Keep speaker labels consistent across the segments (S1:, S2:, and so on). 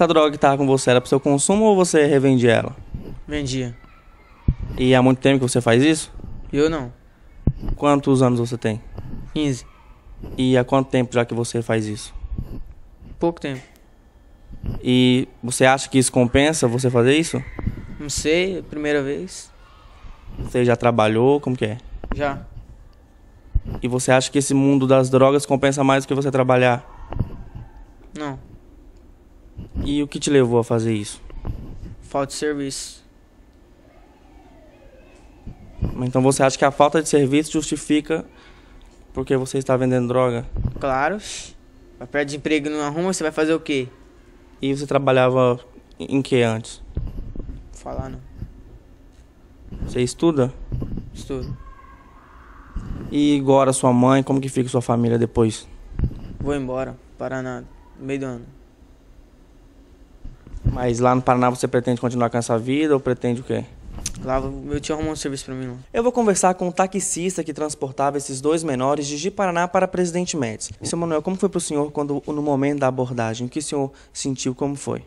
S1: Essa droga que tava com você era pro seu consumo ou você revendia ela?
S2: Vendia.
S1: E há muito tempo que você faz isso?
S2: Eu não.
S1: Quantos anos você tem?
S2: 15.
S1: E há quanto tempo já que você faz isso?
S2: Pouco tempo.
S1: E você acha que isso compensa você fazer isso?
S2: Não sei, primeira vez.
S1: Você já trabalhou? Como que é?
S2: Já.
S1: E você acha que esse mundo das drogas compensa mais do que você trabalhar?
S2: Não.
S1: E o que te levou a fazer isso?
S2: Falta de serviço.
S1: Então você acha que a falta de serviço justifica porque você está vendendo droga?
S2: Claro. Vai perder de emprego não arruma, você vai fazer o quê?
S1: E você trabalhava em que antes?
S2: Falar não.
S1: Você estuda?
S2: Estudo.
S1: E agora sua mãe, como que fica sua família depois?
S2: Vou embora. Paraná. No meio do ano.
S1: Mas lá no Paraná você pretende continuar com essa vida ou pretende o quê?
S2: Lá meu tio arrumou um serviço pra mim lá.
S1: Eu vou conversar com o taxista que transportava esses dois menores de Ji-Paraná para Presidente Médici. E, seu Manuel, como foi para o senhor quando, no momento da abordagem? O que o senhor sentiu? Como foi?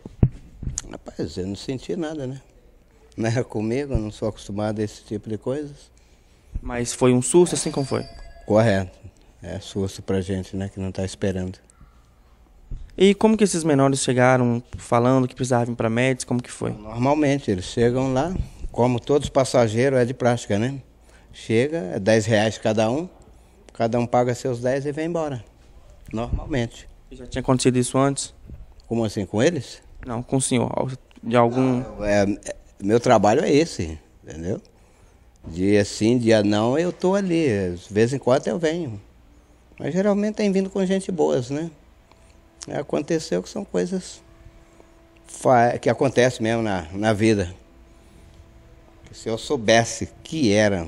S3: Rapaz, eu não senti nada, né? Não era comigo, eu não sou acostumado a esse tipo de coisas.
S1: Mas foi um susto, assim como foi?
S3: Correto. É susto pra gente, né, que não tá esperando.
S1: E como que esses menores chegaram falando que precisavam ir para Médici? Como que foi?
S3: Normalmente, eles chegam lá, como todos os passageiros, é de prática, né? Chega, é 10 reais cada um, cada um paga seus 10 e vem embora. Normalmente.
S1: E já tinha acontecido isso antes?
S3: Como assim, com eles?
S1: Não, com o senhor. De algum.
S3: É, é, meu trabalho é esse, entendeu? Dia sim, dia não, eu tô ali. De vez em quando eu venho. Mas geralmente tem vindo com gente boas, né? Aconteceu que são coisas que acontecem mesmo na, na vida. Se eu soubesse que era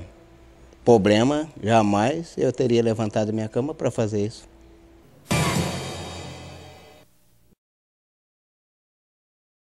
S3: problema, jamais eu teria levantado minha cama para fazer isso.